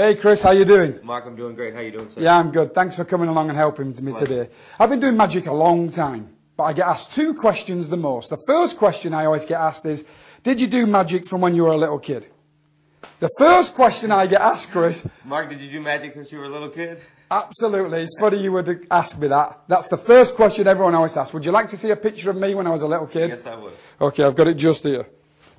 Hey Chris, how you doing? Mark, I'm doing great. How you doing, sir? Yeah, I'm good. Thanks for coming along and helping me Pleasure. today. I've been doing magic a long time, but I get asked two questions the most. The first question I always get asked is, did you do magic from when you were a little kid? The first question I get asked, Chris, Mark, did you do magic since you were a little kid? Absolutely, it's funny you would ask me that. That's the first question everyone always asks. Would you like to see a picture of me when I was a little kid? Yes, I would. Okay, I've got it just here.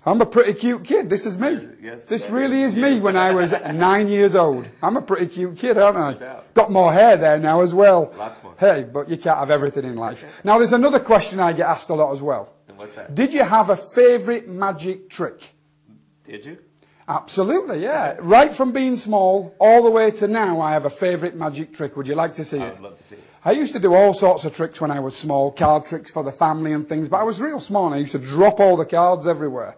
I'm a pretty cute kid. This is me. Yes, this really is is me when I was nine years old. I'm a pretty cute kid, aren't I? doubt. Got more hair there now as well. Lots more. Hey, but you can't have everything in life. Now, there's another question I get asked a lot as well. And what's that? Did you have a favourite magic trick? Did you? Absolutely, yeah. Right from being small all the way to now, I have a favourite magic trick. Would you like to see it? I'd love to see it. I used to do all sorts of tricks when I was small, card tricks for the family and things, but I was real small and I used to drop all the cards everywhere.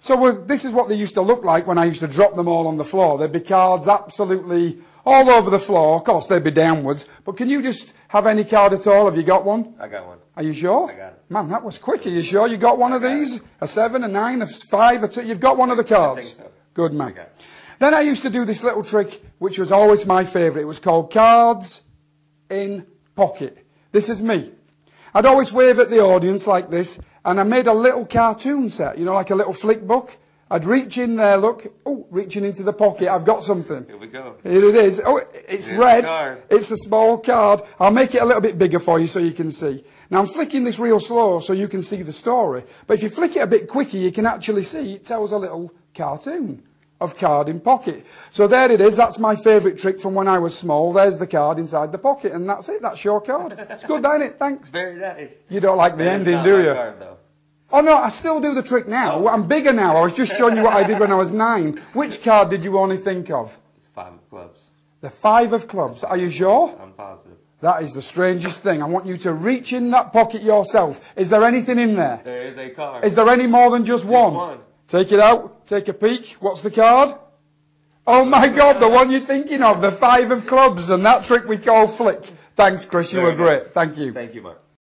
So this is what they used to look like when I used to drop them all on the floor. There'd be cards absolutely all over the floor. Of course, they'd be downwards. But can you just have any card at all? Have you got one? I got one. Are you sure? I got. Man, that was quick. Are you sure you got one of these? A seven, a nine, a five, a two? You've got one of the cards? so. Good man. it. Then I used to do this little trick, which was always my favourite. It was called cards in pocket. This is me. I'd always wave at the audience like this, and I made a little cartoon set, you know, like a little flick book. I'd reach in there, look, oh, reaching into the pocket, I've got something. Here we go. Here it is. Oh, it's Here's red. It's a small card. I'll make it a little bit bigger for you so you can see. Now I'm flicking this real slow so you can see the story. But if you flick it a bit quicker, you can actually see it tells a little cartoon of card in pocket. So there it is. That's my favourite trick from when I was small. There's the card inside the pocket, and that's it. That's your card. It's good, ain't it? Thanks. Very nice. You don't like the ending, do you? Card. Oh no, I still do the trick now. I'm bigger now. I was just showing you what I did when I was nine. Which card did you only think of? It's five of clubs. The five of clubs. Are you sure? I'm positive. That is the strangest thing. I want you to reach in that pocket yourself. Is there anything in there? There is a card. Is there any more than just, one? one. Take it out. Take a peek. What's the card? Oh my God, the one you're thinking of, the five of clubs, and that trick we call flick. Thanks, Chris. You Very were great. nice. Thank you. Thank you, Mark.